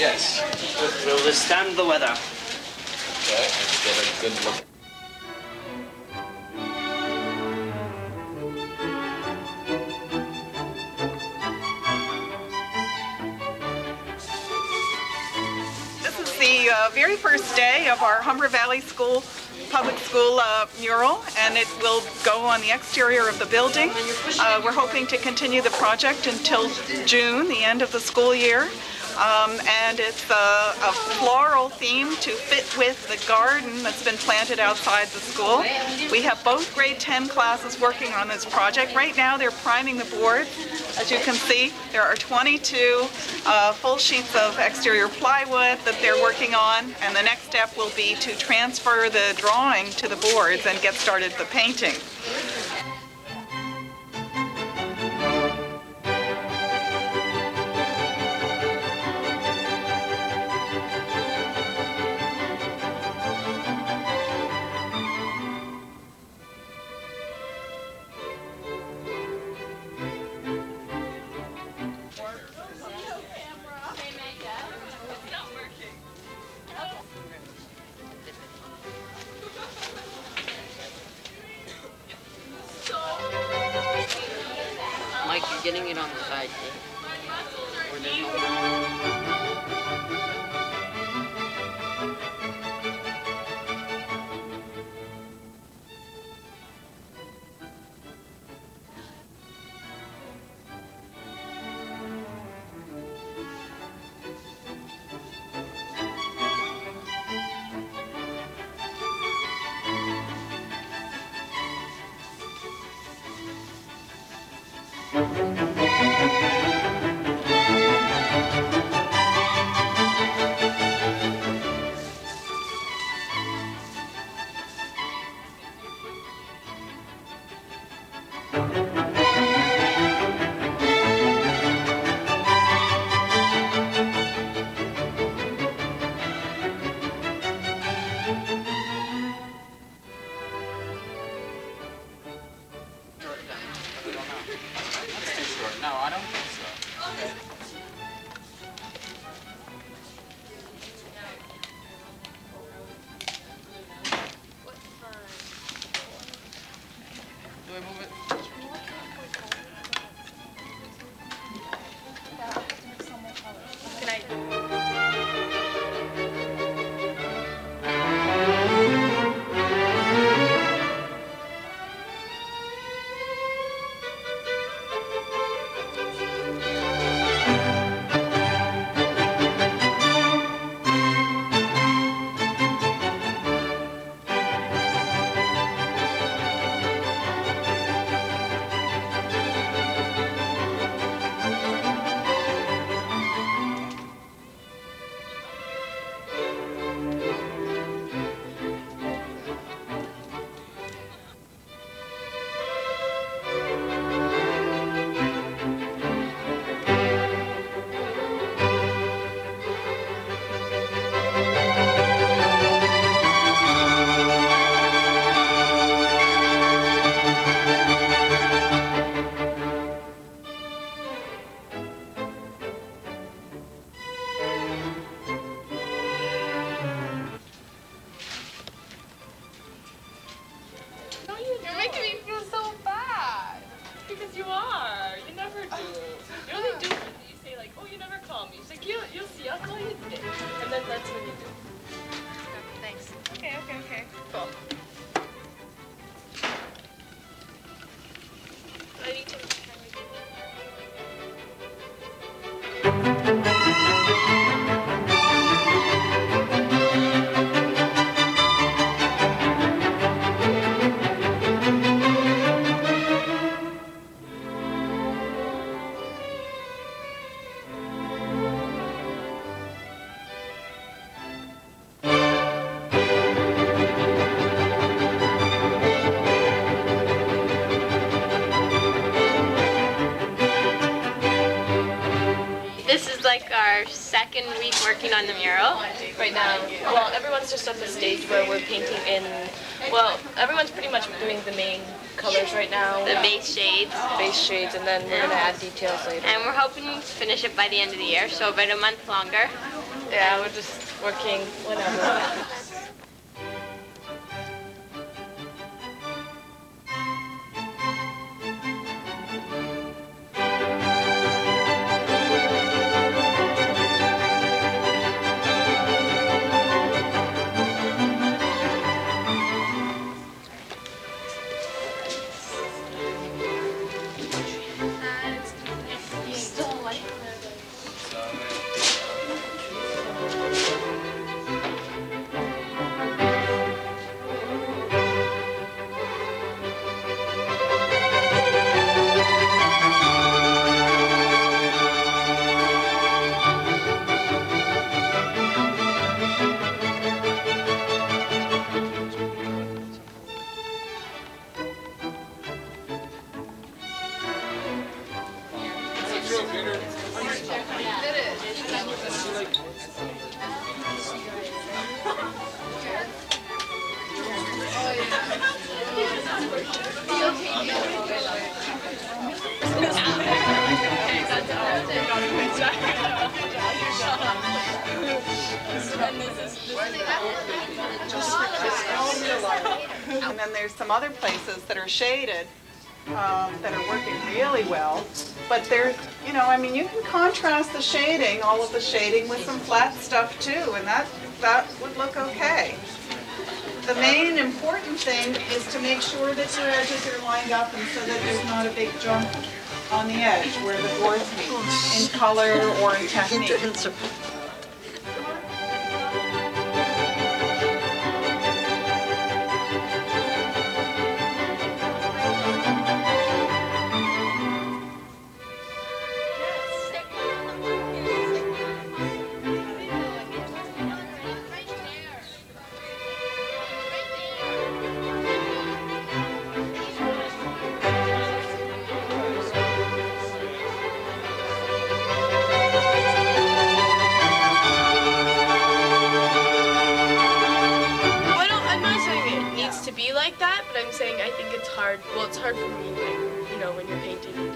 Yes. We'll withstand the weather. Okay, let's get a good look. This is the uh, very first day of our Humber Valley School Public School uh, mural, and it will go on the exterior of the building. Uh, we're hoping to continue the project until June, the end of the school year. Um, and it's a, a floral theme to fit with the garden that's been planted outside the school. We have both grade 10 classes working on this project. Right now they're priming the board. As you can see, there are 22 uh, full sheets of exterior plywood that they're working on, and the next step will be to transfer the drawing to the boards and get started the painting. Second week working on the mural. right now. Well, everyone's just at the stage where we're painting in. Well, everyone's pretty much doing the main colors right now. the base shades. base shades, and then we're gonna add details later. And we're hoping to finish it by the end of the year, so about a month longer. Yeah, we're just working whenever. And then there's some other places that are shaded, um, that are working really well. But there's, you know, I mean, you can contrast the shading, all of the shading with some flat stuff too, and that, that would look okay. The main important thing is to make sure that your edges are lined up and so that there's not a big jump on the edge where the boards meet in color or in technique.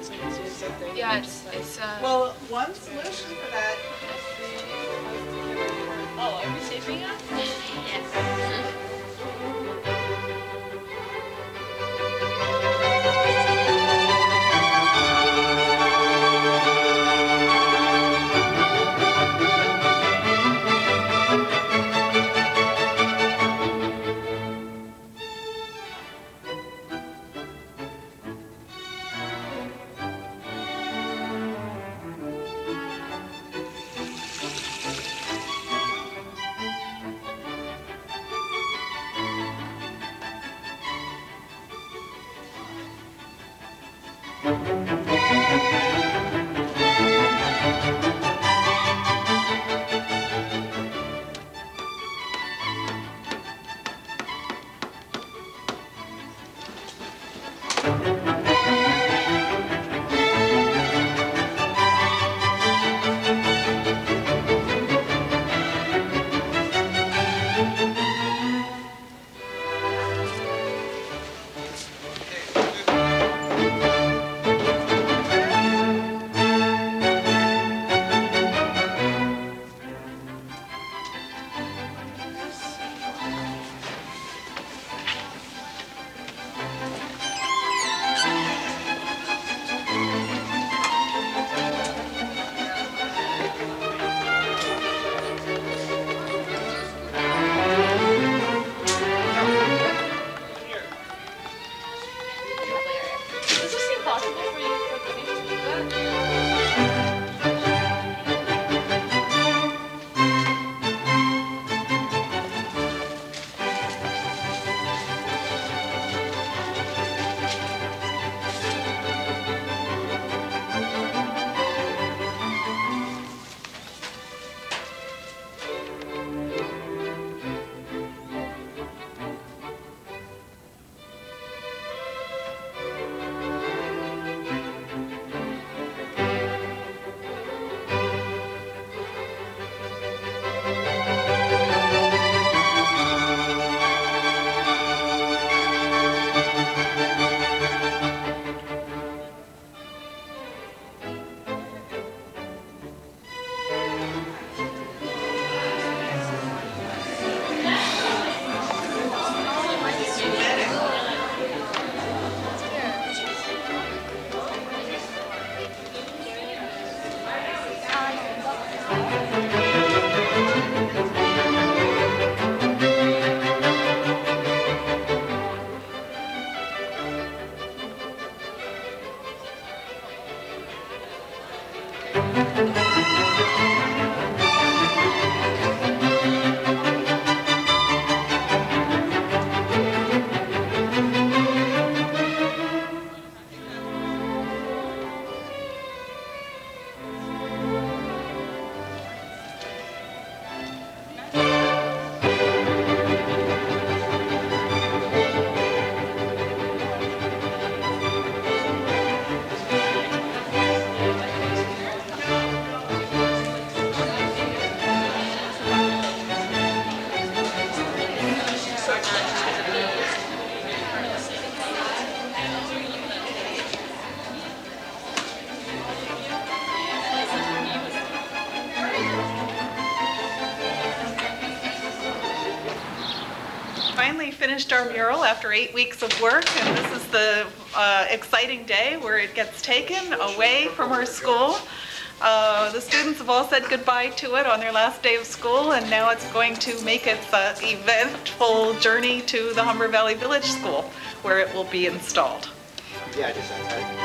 Something. Yeah, it's, it's uh, Well, one solution for that Oh, are we saving up? finally finished our mural after eight weeks of work, and this is the uh, exciting day where it gets taken away from our school. Uh, The students have all said goodbye to it on their last day of school, and now it's going to make its uh, eventful journey to the Humber Valley Village School, where it will be installed. Yeah, outside.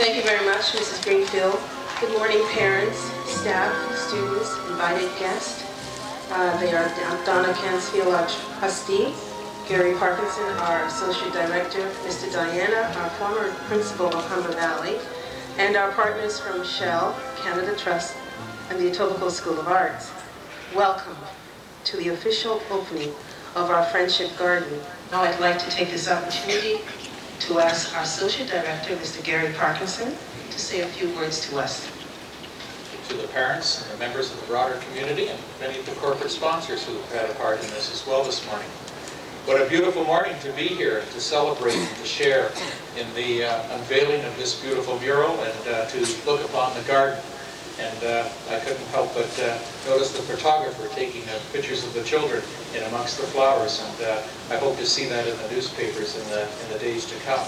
Thank you very much, Mrs. Greenfield. Good morning, parents, staff, students, invited guests. Uh, They are Donna Cansfield, our trustee, Gary Parkinson, our associate director, Mr. Diana, our former principal of Humber Valley, and our partners from Shell, Canada Trust, and the Etobicoke School of Arts. Welcome to the official opening of our Friendship Garden. Now I'd like to take this opportunity to ask our Associate Director, Mr. Gary Parkinson, to say a few words to us. to the parents and the members of the broader community and many of the corporate sponsors who have had a part in this as well this morning. What a beautiful morning to be here, to celebrate, and to share in the uh, unveiling of this beautiful mural and uh, to look upon the garden. And uh, I couldn't help but uh, notice the photographer taking uh, pictures of the children in amongst the flowers. And uh, I hope to see that in the newspapers in the, in the days to come.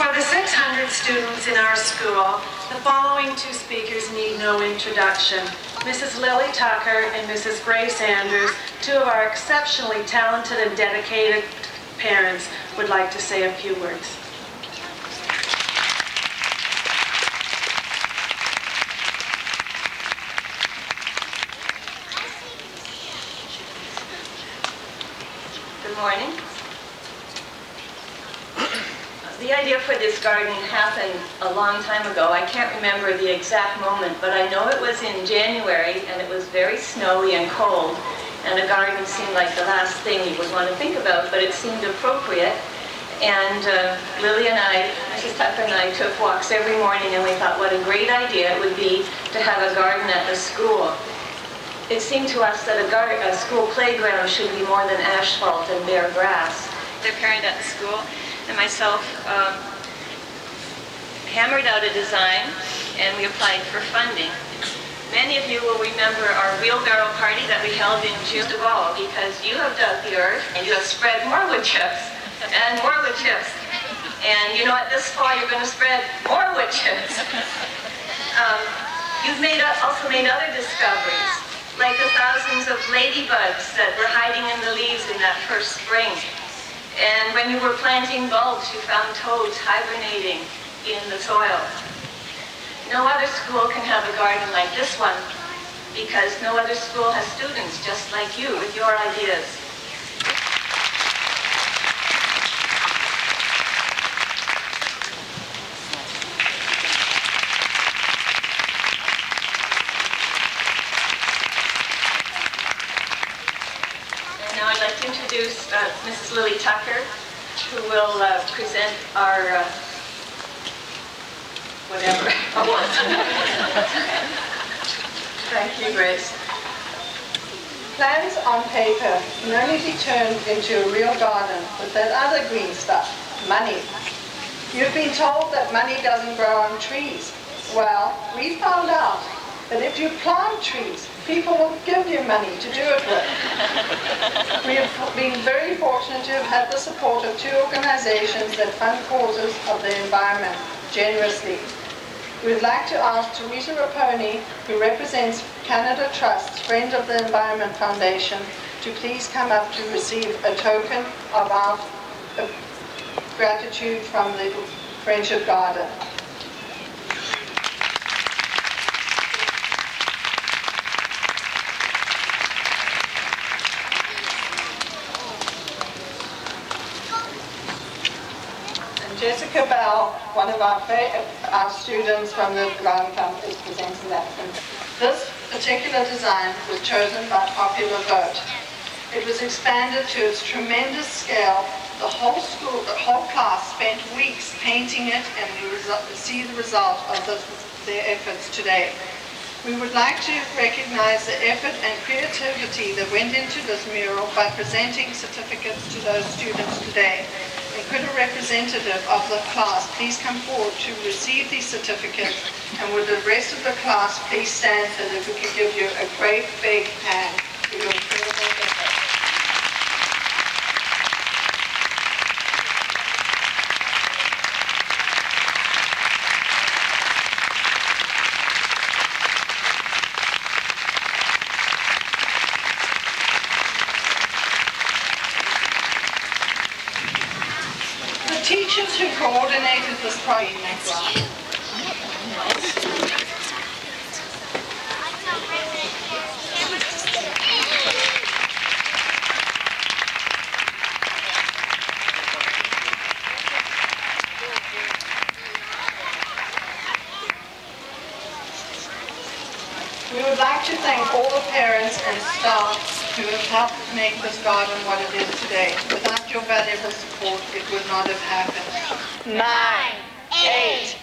For the 600 students in our school, the following two speakers need no introduction. Mrs. Lily Tucker and Mrs. Grace Andrews, two of our exceptionally talented and dedicated parents, would like to say a few words. Good morning. the idea for this garden happened a long time ago. I can't remember the exact moment, but I know it was in January and it was very snowy and cold, and a garden seemed like the last thing you would want to think about, but it seemed appropriate. And uh, Lily and I, Mrs. Tucker and I, took walks every morning and we thought what a great idea it would be to have a garden at the school. It seemed to us that a, gar- a school playground should be more than asphalt and bare grass. The parent at the school and myself um, hammered out a design and we applied for funding. Many of you will remember our wheelbarrow party that we held in June of all because you have dug the earth and you have spread more wood chips and more wood chips. And you know what, this fall you're going to spread more wood chips. Um, you've made, also made other discoveries, like the thousands of ladybugs that were hiding in the leaves in that first spring. And when you were planting bulbs, you found toads hibernating in the soil. No other school can have a garden like this one because no other school has students just like you with your ideas. And now I'd like to introduce uh, Mrs. Lily Tucker, who will uh, present our uh, whatever award. Thank you, Grace. Plans on paper can only be turned into a real garden with that other green stuff, money. You've been told that money doesn't grow on trees. Well, we found out that if you plant trees, people will give you money to do it with. We have been very fortunate to have had the support of two organizations that fund causes of the environment generously. We would like to ask Teresa Raponi, who represents Canada Trust's Friends of the Environment Foundation, to please come up to receive a token of our uh, gratitude from the Friendship Garden. And Jessica Bell, one of our, our students from the Club, is presenting that. This particular design was chosen by popular vote. It was expanded to its tremendous scale. The whole school, the whole class spent weeks painting it, and we see the result of the, their efforts today. We would like to recognize the effort and creativity that went into this mural by presenting certificates to those students today. A representative of the class please come forward to receive these certificates? And would the rest of the class please stand so that we can give you a great big hand for your incredible effort. The teachers who this project. We would like to thank all the parents and staff who have helped make this garden what it is today. Without your valuable support, it would not have happened. Nine, eight,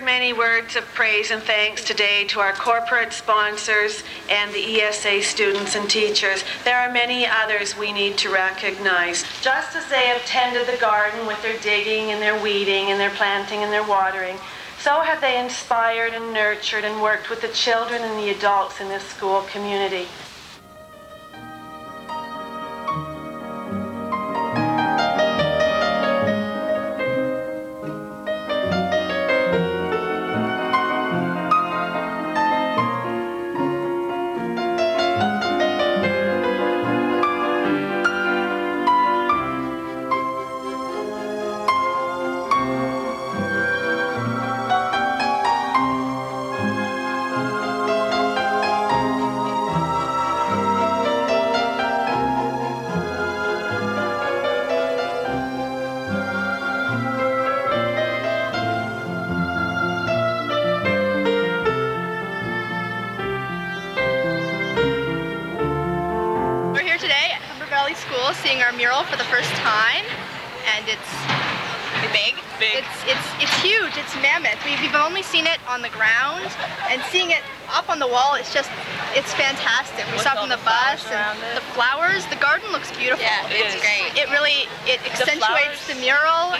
heard many words of praise and thanks today to our corporate sponsors and the ESA students and teachers. There are many others we need to recognize. Just as they have tended the garden with their digging and their weeding and their planting and their watering, so have they inspired and nurtured and worked with the children and the adults in this school community. only seen it on the ground, and seeing it up on the wall, it's just, it's fantastic. We saw it the, the bus, and it. the flowers, the garden looks beautiful. Yeah, it it's is. great. It really, it accentuates the mural.